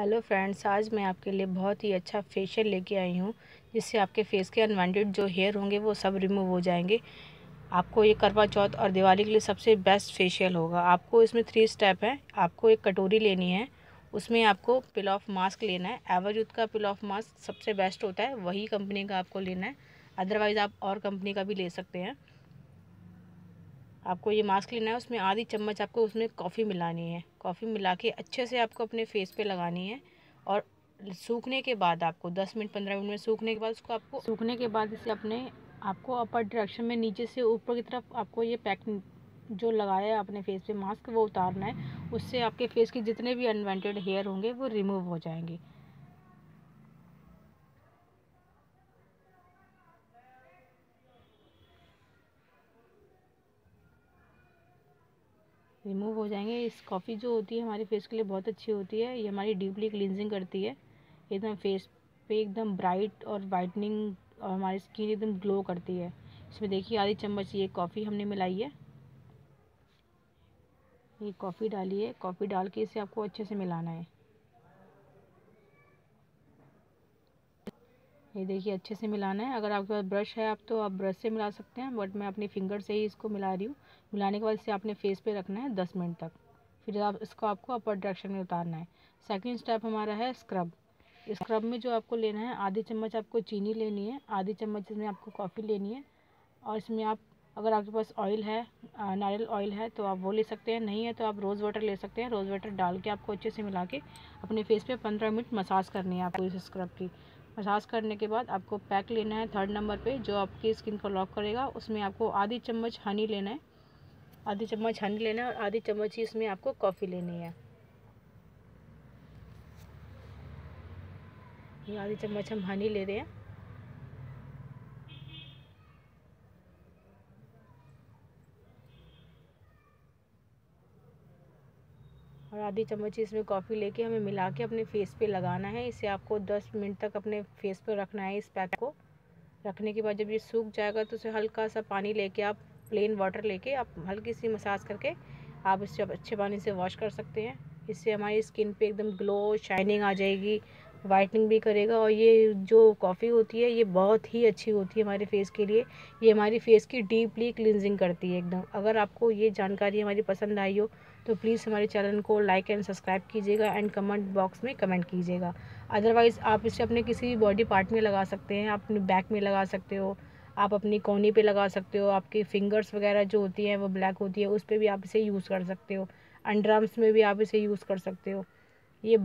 Hello friends, आज मैं आपके लिए बहुत ही अच्छा फेशियल लेके आई हूँ, जिससे आपके फेस के अनवांटेड जो हेयर होंगे वो सब रिमूव हो जाएँगे। आपको ये करवा चौथ और दिवाली के लिए सबसे बेस्ट फेशियल होगा। आपको इसमें थ्री स्टेप है। आपको एक कटोरी लेनी है, उसमें आपको पिल ऑफ़ मास्क लेना है। एवरयूथ का पिल ऑफ़ मास्क सबसे बेस्ट होता है, वही कंपनी का आपको लेना है। अदरवाइज़ आप और कंपनी का भी ले सकते हैं। आपको ये मास्क लेना है, उसमें आधी चम्मच आपको उसमें कॉफ़ी मिलानी है। कॉफ़ी मिला के अच्छे से आपको अपने फेस पे लगानी है और सूखने के बाद आपको 10 मिनट 15 मिनट में सूखने के बाद उसको आपको सूखने के बाद इसे अपने आपको अपर डायरेक्शन में नीचे से ऊपर की तरफ़ आपको ये पैक जो लगाया है अपने फेस पे मास्क वो उतारना है। उससे आपके फेस के जितने भी अनवांटेड हेयर होंगे, वो रिमूव हो जाएँगे। रिमूव हो जाएँगे। इस कॉफ़ी जो होती है हमारे फेस के लिए बहुत अच्छी होती है। ये हमारी डीपली क्लिनजिंग करती है। एकदम फेस पे एकदम ब्राइट और वाइटनिंग और हमारी स्किन एकदम ग्लो करती है। इसमें देखिए, आधी चम्मच ये कॉफ़ी हमने मिलाई है। ये कॉफ़ी डाली है कॉफ़ी डाल के इसे आपको अच्छे से मिलाना है। ये देखिए, अच्छे से मिलाना है। अगर आपके पास ब्रश है, आप तो आप ब्रश से मिला सकते हैं, बट मैं अपनी फिंगर से ही इसको मिला रही हूँ। मिलाने के बाद इसे आपने फेस पे रखना है दस मिनट तक। फिर आप इसको, आपको अपर डायरेक्शन में उतारना है। सेकेंड स्टेप हमारा है स्क्रब स्क्रब में जो आपको लेना है, आधी चम्मच आपको चीनी लेनी है, आधी चम्मच इसमें आपको कॉफ़ी लेनी है। और इसमें आप, अगर आपके पास ऑयल है नारियल ऑयल है तो आप वो ले सकते हैं। नहीं है तो आप रोज़ वाटर ले सकते हैं। रोज़ वाटर डाल के आपको अच्छे से मिला के अपने फेस पे पंद्रह मिनट मसाज करनी है आपको इस स्क्रब की। मसाज करने के बाद आपको पैक लेना है थर्ड नंबर पे, जो आपकी स्किन को लॉक करेगा। उसमें आपको आधी चम्मच हनी लेना है। आधी चम्मच हनी लेना है और आधी चम्मच ही इसमें आपको कॉफ़ी लेनी है। ये आधी चम्मच हम हनी ले रहे हैं। और आधी चम्मच इसमें कॉफ़ी लेके हमें मिला के अपने फेस पे लगाना है। इसे आपको 10 मिनट तक अपने फेस पर रखना है। इस पैक को रखने के बाद जब ये सूख जाएगा तो उसे हल्का सा पानी लेके आप प्लेन वाटर लेके आप हल्की सी मसाज करके आप इसे अच्छे पानी से वॉश कर सकते हैं। इससे हमारी स्किन पे एकदम ग्लो शाइनिंग आ जाएगी। वाइटनिंग भी करेगा और ये जो कॉफ़ी होती है, ये बहुत ही अच्छी होती है हमारे फेस के लिए। ये हमारी फेस की डीपली क्लिनजिंग करती है एकदम। अगर आपको ये जानकारी हमारी पसंद आई हो तो प्लीज़ हमारे चैनल को लाइक एंड सब्सक्राइब कीजिएगा एंड कमेंट बॉक्स में कमेंट कीजिएगा। अदरवाइज़ आप इसे अपने किसी भी बॉडी पार्ट में लगा सकते हैं, आप अपने बैक में लगा सकते हो, आप अपनी कोनी पे लगा सकते हो, आपकी फिंगर्स वगैरह जो होती हैं वो ब्लैक होती है, उस पर भी आप इसे यूज़ कर सकते हो। अंडर आर्म्स में भी आप इसे यूज़ कर सकते हो। ये